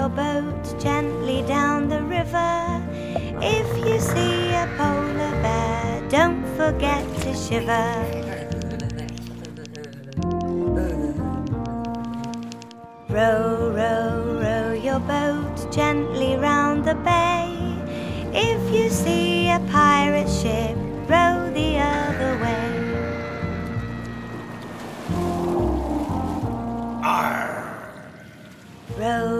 your boat gently down the river. If you see a polar bear, don't forget to shiver. Row, row, row your boat gently round the bay. If you see a pirate ship, row the other way. Row, row,